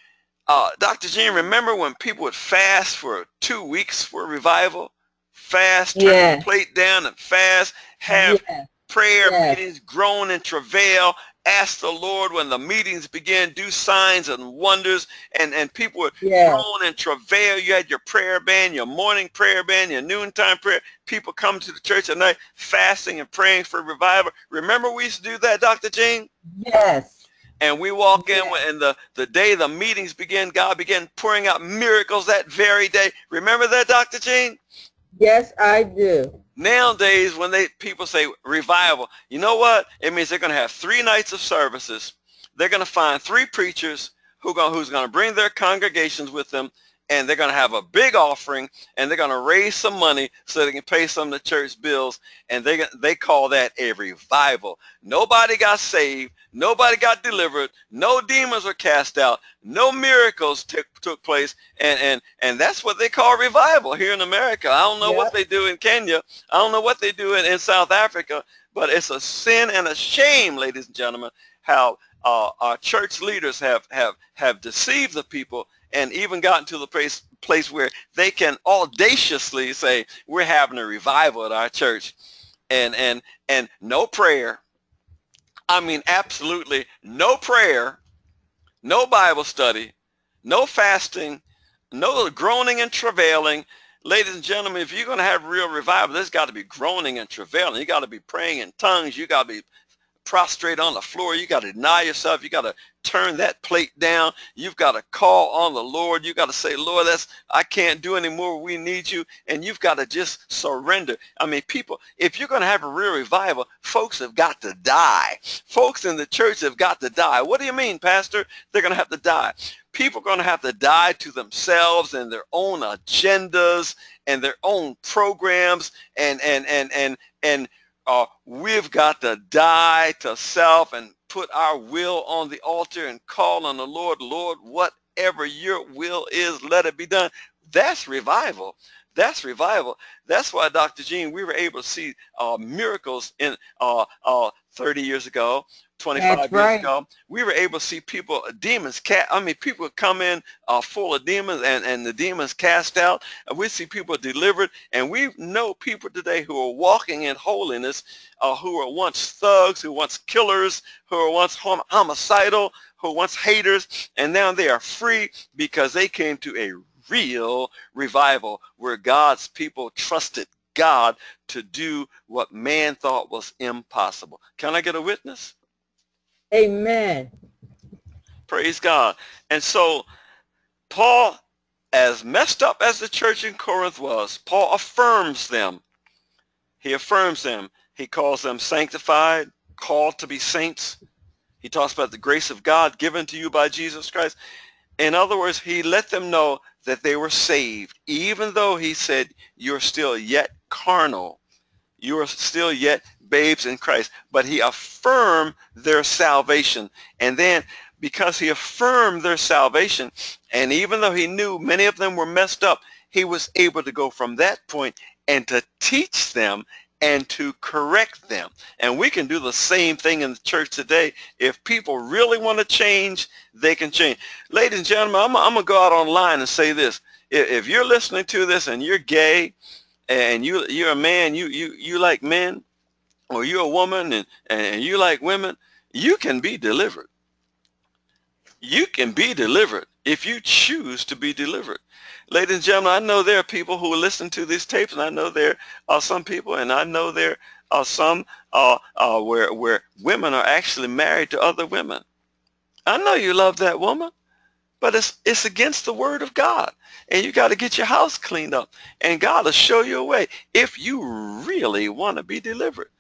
uh, Dr. Jean, remember when people would fast for two weeks for revival? Fast, turn Yes. the plate down and fast, have Yes. prayer Yes. meetings, groan and travail, ask the Lord when the meetings begin, do signs and wonders, and, and people would Yes. groan and travail. You had your prayer band, your morning prayer band, your noontime prayer. People come to the church at night fasting and praying for revival. Remember we used to do that, Dr. Jean? Yes. And we walk in and the, the day the meetings begin, God began pouring out miracles that very day. Remember that, Dr. Jean? Yes, I do. Nowadays, when they people say revival, you know what? It means they're going to have three nights of services. They're going to find three preachers who going who's going to bring their congregations with them, and they're going to have a big offering, and they're going to raise some money so they can pay some of the church bills, and they they call that a revival. Nobody got saved. Nobody got delivered. No demons were cast out. No miracles took took place, and and and that's what they call revival here in America. I don't know what they do in Kenya. I don't know what they do in, in South Africa, but it's a sin and a shame, ladies and gentlemen, how uh, our church leaders have have have deceived the people and even gotten to the place place where they can audaciously say we're having a revival at our church, and and and no prayer. I mean, absolutely no prayer, no Bible study, no fasting, no groaning and travailing. Ladies and gentlemen, if you're going to have real revival, there's got to be groaning and travailing. You got to be praying in tongues. You got to be prostrate on the floor. You got to deny yourself. You got to turn that plate down. You've got to call on the Lord. You got to say, Lord, that's I can't do anymore. We need you. And you've got to just surrender. I mean, people, if you're going to have a real revival, folks have got to die. Folks in the church have got to die. What do you mean, Pastor? They're going to have to die. People are going to have to die to themselves and their own agendas and their own programs and and and and and uh, we've got to die to self and put our will on the altar and call on the Lord, Lord, whatever your will is, let it be done. That's revival. That's revival. That's why, Dr. Jean, we were able to see uh, miracles in uh, uh, 30 years ago, 25 That's years right. ago. We were able to see people, demons, cat. I mean, people come in uh, full of demons and, and the demons cast out. And we see people delivered. And we know people today who are walking in holiness, uh, who were once thugs, who were once killers, who were once hom- homicidal, who were once haters, and now they are free because they came to a real revival where God's people trusted God to do what man thought was impossible. Can I get a witness? Amen. Praise God. And so Paul, as messed up as the church in Corinth was, Paul affirms them. He affirms them. He calls them sanctified, called to be saints. He talks about the grace of God given to you by Jesus Christ. In other words, he let them know that they were saved, even though he said, you're still yet carnal. You are still yet babes in Christ. But he affirmed their salvation. And then because he affirmed their salvation, and even though he knew many of them were messed up, he was able to go from that point and to teach them and to correct them. And we can do the same thing in the church today. If people really want to change, they can change. Ladies and gentlemen, I'm, I'm going to go out online and say this. If, if you're listening to this and you're gay and you, you're a man, you, you, you like men, or you're a woman and, and you like women, you can be delivered. You can be delivered if you choose to be delivered. Ladies and gentlemen, I know there are people who listen to these tapes, and I know there are some people, and I know there are some uh, uh, where where women are actually married to other women. I know you love that woman, but it's it's against the word of God, and you got to get your house cleaned up, and God will show you a way if you really want to be delivered.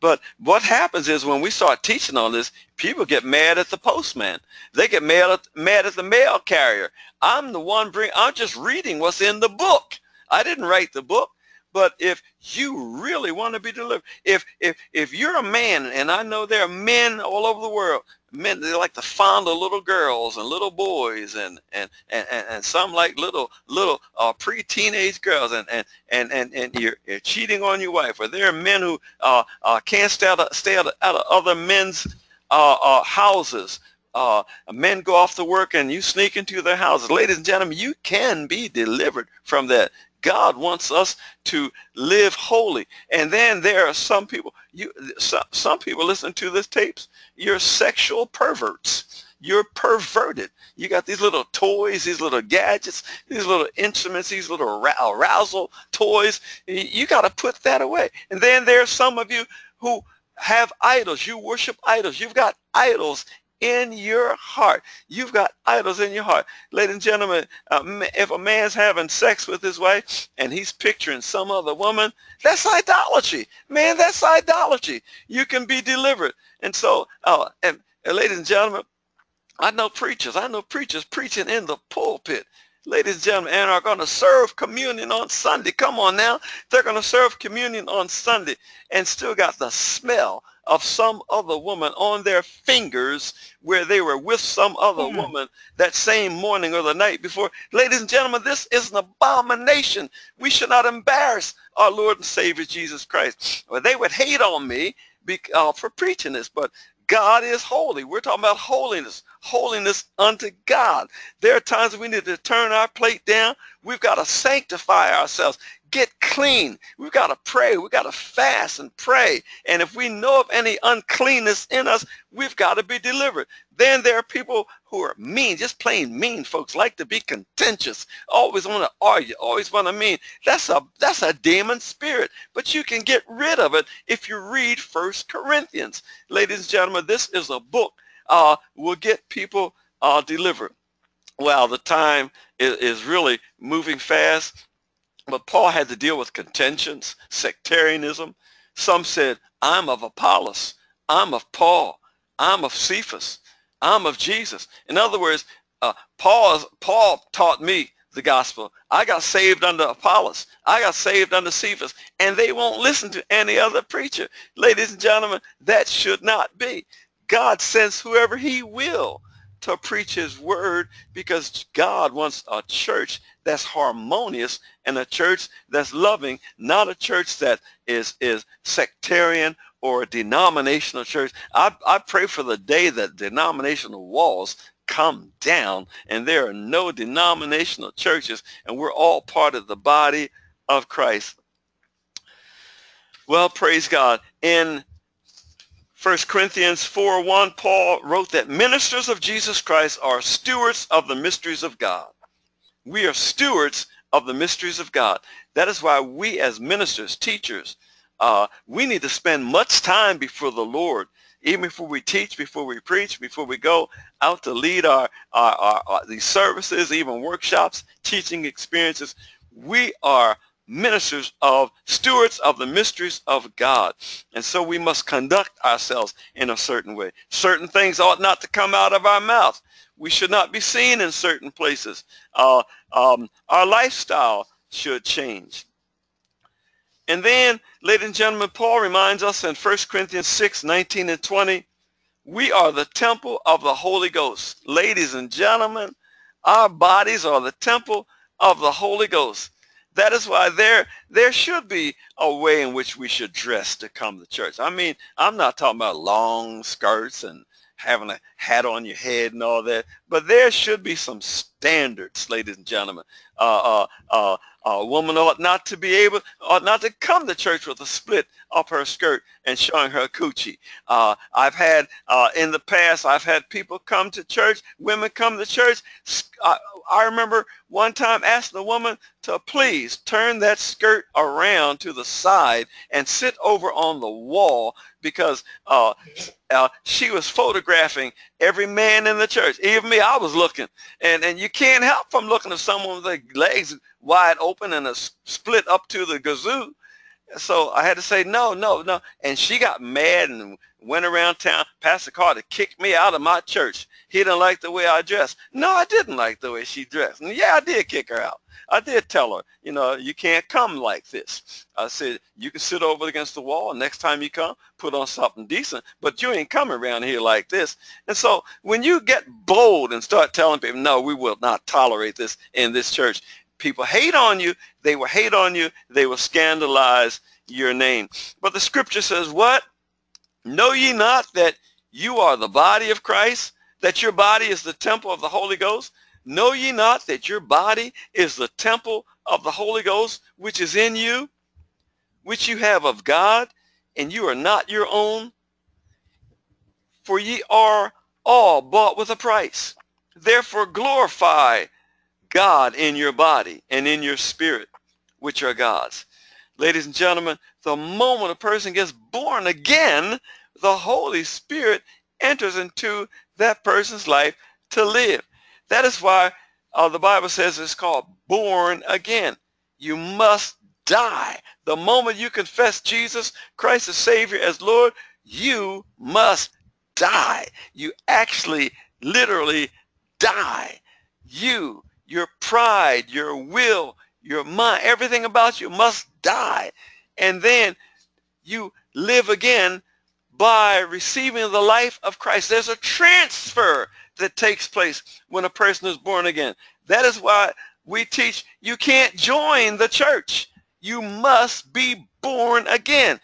But what happens is when we start teaching on this, people get mad at the postman. They get mad at, mad at the mail carrier. I'm the one bring. I'm just reading what's in the book. I didn't write the book. But if you really want to be delivered, if if if you're a man, and I know there are men all over the world, men they like to fondle little girls and little boys, and and and, and, some like little little uh, pre-teenage girls, and and and and, and you're, you're cheating on your wife. Or there are men who uh, uh, can't stay out of, stay out of, out of other men's uh, uh, houses. uh, men go off to work and you sneak into their houses. Ladies and gentlemen, you can be delivered from that. God wants us to live holy. And then there are some people, you, some, some people listen to this tapes, you're sexual perverts. You're perverted. You got these little toys, these little gadgets, these little instruments, these little arousal toys. You got to put that away. And then there are some of you who have idols. You worship idols. You've got idols in your heart. You've got idols in your heart. Ladies and gentlemen, uh, if a man's having sex with his wife and he's picturing some other woman, that's idolatry. Man, that's idolatry. You can be delivered. And so, uh, and, and ladies and gentlemen, I know preachers. I know preachers preaching in the pulpit ladies and gentlemen, and are going to serve communion on Sunday. Come on now. They're going to serve communion on Sunday and still got the smell of some other woman on their fingers where they were with some other mm. woman that same morning or the night before. Ladies and gentlemen, this is an abomination. We should not embarrass our Lord and Savior Jesus Christ. Well, they would hate on me uh, for preaching this, but God is holy. We're talking about holiness, holiness unto God. There are times we need to turn our plate down. We've got to sanctify ourselves get clean. We've got to pray. We've got to fast and pray. And if we know of any uncleanness in us, we've got to be delivered. Then there are people who are mean, just plain mean folks, like to be contentious, always want to argue, always want to mean. That's a that's a demon spirit. But you can get rid of it if you read First Corinthians. Ladies and gentlemen, this is a book uh, will get people uh, delivered. Well, the time is really moving fast. But Paul had to deal with contentions, sectarianism. Some said, I'm of Apollos. I'm of Paul. I'm of Cephas. I'm of Jesus. In other words, uh, Paul, Paul taught me the gospel. I got saved under Apollos. I got saved under Cephas. And they won't listen to any other preacher. Ladies and gentlemen, that should not be. God sends whoever he will to preach his word because God wants a church that's harmonious and a church that's loving, not a church that is, is sectarian or a denominational church. I, I pray for the day that denominational walls come down and there are no denominational churches and we're all part of the body of Christ. Well, praise God. In 1 Corinthians 4 1, Paul wrote that ministers of Jesus Christ are stewards of the mysteries of God. We are stewards of the mysteries of God. That is why we as ministers, teachers, uh, we need to spend much time before the Lord, even before we teach, before we preach, before we go out to lead our, our, our, our these services, even workshops, teaching experiences. We are ministers of stewards of the mysteries of God. And so we must conduct ourselves in a certain way. Certain things ought not to come out of our mouth. We should not be seen in certain places. Uh, um, our lifestyle should change. And then, ladies and gentlemen, Paul reminds us in 1 Corinthians 6, 19 and 20, we are the temple of the Holy Ghost. Ladies and gentlemen, our bodies are the temple of the Holy Ghost. That is why there there should be a way in which we should dress to come to church. I mean, I'm not talking about long skirts and having a hat on your head and all that, but there should be some standards, ladies and gentlemen. Uh, uh, uh, a woman ought not to be able, ought not to come to church with a split up her skirt and showing her coochie. Uh, I've had, uh, in the past, I've had people come to church, women come to church. I, I remember one time asking a woman to please turn that skirt around to the side and sit over on the wall because uh, uh, she was photographing every man in the church. Even me, I was looking. And, and you can't help from looking at someone with their legs wide open and a split up to the gazoo. So I had to say, no, no, no. And she got mad and went around town. Pastor Carter kicked me out of my church. He didn't like the way I dressed. No, I didn't like the way she dressed. And yeah, I did kick her out. I did tell her, you know, you can't come like this. I said, you can sit over against the wall. Next time you come, put on something decent, but you ain't coming around here like this. And so when you get bold and start telling people, no, we will not tolerate this in this church, people hate on you. They will hate on you. They will scandalize your name. But the scripture says what? Know ye not that you are the body of Christ that your body is the temple of the Holy Ghost? Know ye not that your body is the temple of the Holy Ghost, which is in you, which you have of God, and you are not your own? For ye are all bought with a price. Therefore glorify God in your body and in your spirit, which are God's. Ladies and gentlemen, the moment a person gets born again, the Holy Spirit enters into that person's life to live. That is why uh, the Bible says it's called born again. You must die. The moment you confess Jesus Christ as Savior, as Lord, you must die. You actually, literally die. You, your pride, your will, your mind, everything about you must die. And then you live again by receiving the life of Christ. There's a transfer that takes place when a person is born again. That is why we teach you can't join the church. You must be born again.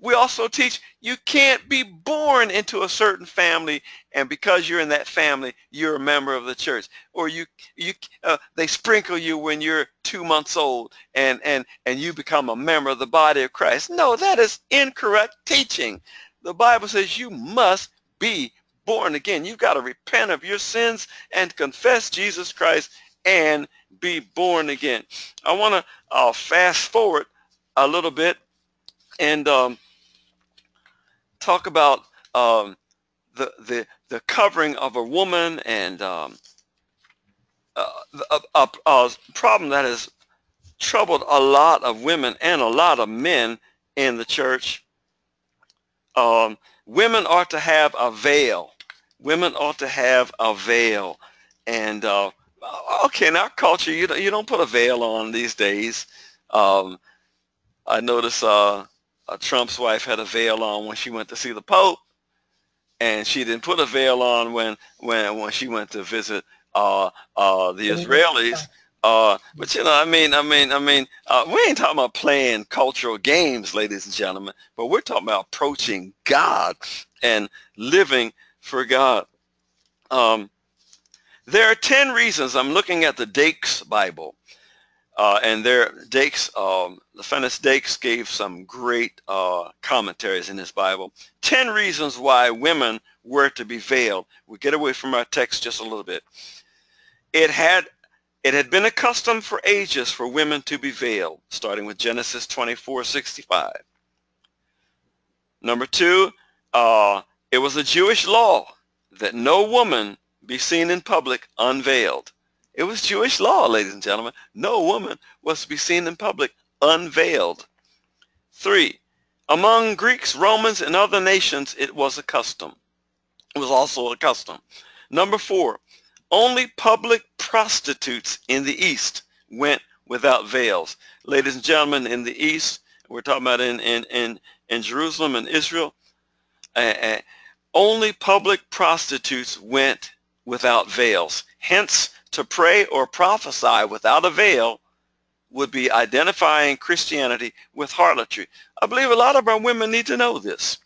We also teach you can't be born into a certain family and because you're in that family, you're a member of the church. Or you, you, uh, they sprinkle you when you're two months old and, and, and you become a member of the body of Christ. No, that is incorrect teaching. The Bible says you must be born again. You've got to repent of your sins and confess Jesus Christ and be born again. I want to uh, fast forward a little bit and um, talk about um, the, the, the covering of a woman and um, uh, a, a, a problem that has troubled a lot of women and a lot of men in the church. Um, women ought to have a veil. Women ought to have a veil. And uh, okay, in our culture, you don't, you don't put a veil on these days. Um, I notice uh, Trump's wife had a veil on when she went to see the Pope, and she didn't put a veil on when when when she went to visit uh, uh, the Israelis. Uh, but you know, I mean, I mean, I mean, uh, we ain't talking about playing cultural games, ladies and gentlemen, but we're talking about approaching God and living for God. Um, there are 10 reasons. I'm looking at the Dake's Bible. Uh, and there, Dake's, um, Finis Dakes gave some great uh, commentaries in his Bible. 10 reasons why women were to be veiled. We get away from our text just a little bit. It had, it had been a custom for ages for women to be veiled, starting with Genesis 24, 65. Number two, uh, it was a Jewish law that no woman be seen in public unveiled. It was Jewish law, ladies and gentlemen. No woman was to be seen in public unveiled. Three, among Greeks, Romans, and other nations, it was a custom. It was also a custom. Number four, only public prostitutes in the East went without veils. Ladies and gentlemen, in the East, we're talking about in, in, in, in Jerusalem and Israel, uh, uh, only public prostitutes went without veils. Hence, to pray or prophesy without a veil would be identifying Christianity with harlotry. I believe a lot of our women need to know this.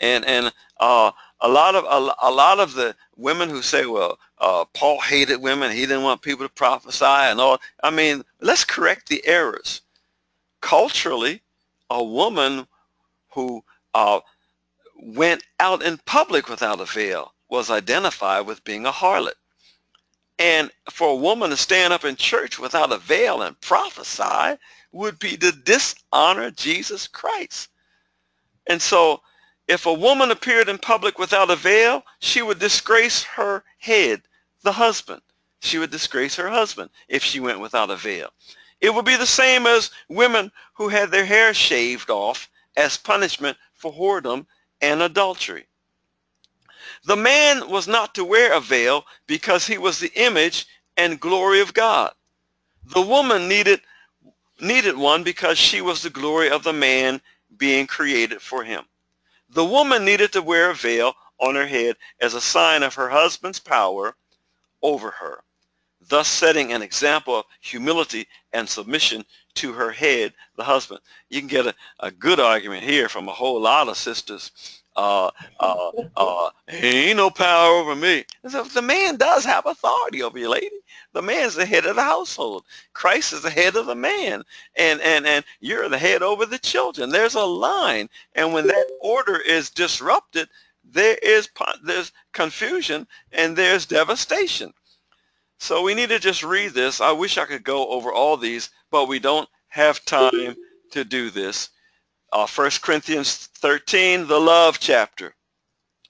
And and uh, a lot of a, a, lot of the women who say, well, uh, Paul hated women, he didn't want people to prophesy and all. I mean, let's correct the errors. Culturally, a woman who uh, went out in public without a veil was identified with being a harlot. And for a woman to stand up in church without a veil and prophesy would be to dishonor Jesus Christ. And so if a woman appeared in public without a veil, she would disgrace her head, the husband. She would disgrace her husband if she went without a veil. It would be the same as women who had their hair shaved off as punishment for whoredom and adultery. The man was not to wear a veil because he was the image and glory of God. The woman needed, needed one because she was the glory of the man being created for him. The woman needed to wear a veil on her head as a sign of her husband's power over her, thus setting an example of humility and submission to her head, the husband. You can get a, a good argument here from a whole lot of sisters uh, uh, uh, he ain't no power over me. So the man does have authority over you, lady. The man's the head of the household. Christ is the head of the man, and and and you're the head over the children. There's a line, and when that order is disrupted, there is there's confusion and there's devastation. So we need to just read this. I wish I could go over all these, but we don't have time to do this. Uh, 1 Corinthians 13, the love chapter.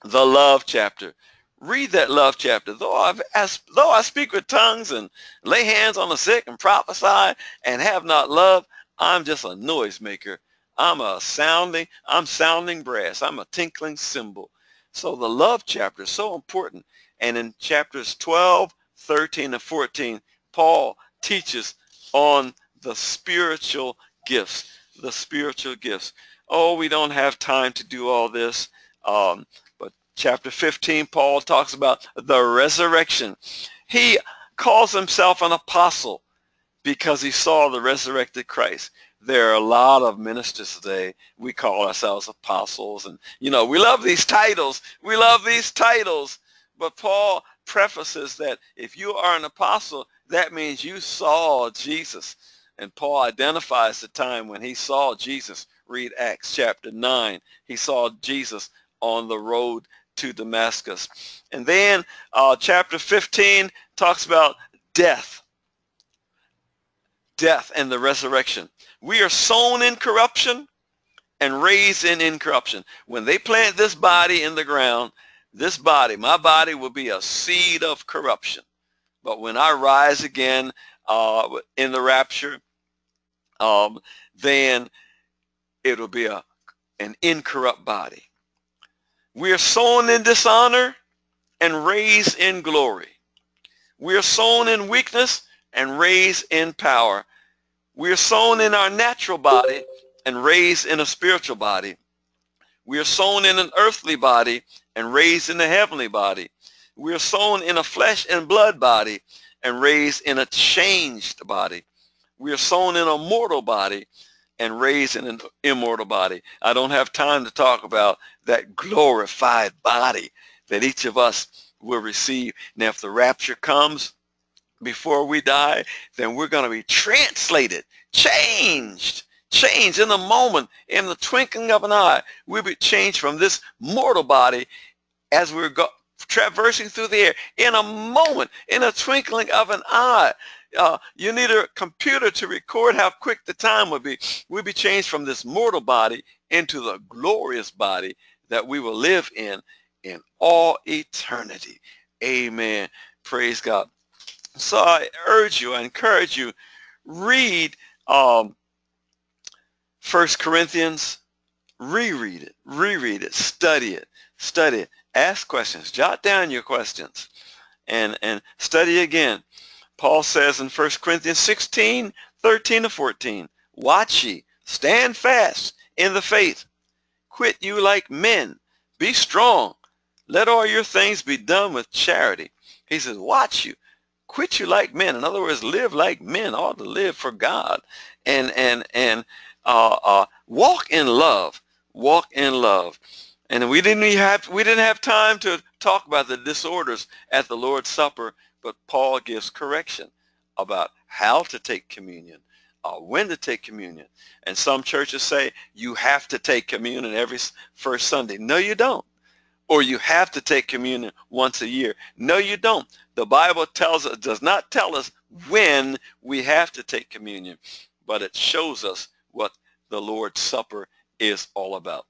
The love chapter. Read that love chapter. Though, I've, as, though I speak with tongues and lay hands on the sick and prophesy and have not love, I'm just a noisemaker. I'm a sounding, I'm sounding brass. I'm a tinkling cymbal. So the love chapter is so important. And in chapters 12, 13, and 14, Paul teaches on the spiritual gifts the spiritual gifts. Oh, we don't have time to do all this. Um, but chapter 15, Paul talks about the resurrection. He calls himself an apostle because he saw the resurrected Christ. There are a lot of ministers today. We call ourselves apostles. And, you know, we love these titles. We love these titles. But Paul prefaces that if you are an apostle, that means you saw Jesus. And Paul identifies the time when he saw Jesus. Read Acts chapter 9. He saw Jesus on the road to Damascus. And then uh, chapter 15 talks about death. Death and the resurrection. We are sown in corruption and raised in incorruption. When they plant this body in the ground, this body, my body will be a seed of corruption. But when I rise again uh, in the rapture, um, then it'll be a, an incorrupt body. We are sown in dishonor and raised in glory. We are sown in weakness and raised in power. We are sown in our natural body and raised in a spiritual body. We are sown in an earthly body and raised in a heavenly body. We are sown in a flesh and blood body and raised in a changed body. We are sown in a mortal body and raised in an immortal body. I don't have time to talk about that glorified body that each of us will receive. Now, if the rapture comes before we die, then we're going to be translated, changed, changed in a moment, in the twinkling of an eye. We'll be changed from this mortal body as we're go- traversing through the air in a moment, in a twinkling of an eye uh, you need a computer to record how quick the time would be. We'll be changed from this mortal body into the glorious body that we will live in in all eternity. Amen. Praise God. So I urge you, I encourage you, read um, 1 Corinthians, reread it, reread it, study it, study it, ask questions, jot down your questions, and, and study again. Paul says in 1 Corinthians 16, 13 to 14, Watch ye, stand fast in the faith. Quit you like men. Be strong. Let all your things be done with charity. He says, watch you. Quit you like men. In other words, live like men ought to live for God. And and and uh, uh, walk in love. Walk in love. And we didn't have we didn't have time to talk about the disorders at the Lord's Supper but Paul gives correction about how to take communion, uh, when to take communion. And some churches say you have to take communion every first Sunday. No, you don't. Or you have to take communion once a year. No, you don't. The Bible tells us, does not tell us when we have to take communion, but it shows us what the Lord's Supper is all about.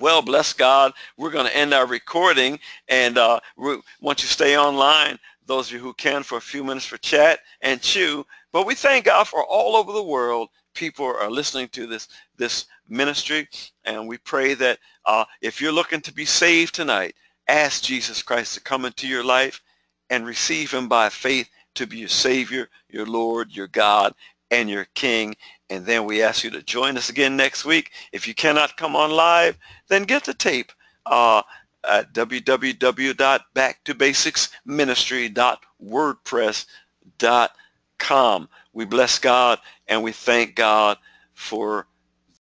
Well, bless God. We're going to end our recording, and uh, we want you to stay online those of you who can for a few minutes for chat. And chew. But we thank God for all over the world people are listening to this this ministry. And we pray that uh, if you're looking to be saved tonight ask jesus christ to come into your life and receive him by faith to be your savior your lord your god and your king. And then we ask you to join us again next week. If you cannot come on live then get the tape. Uh, at www.backtobasicsministry.wordpress.com. We bless God and we thank God for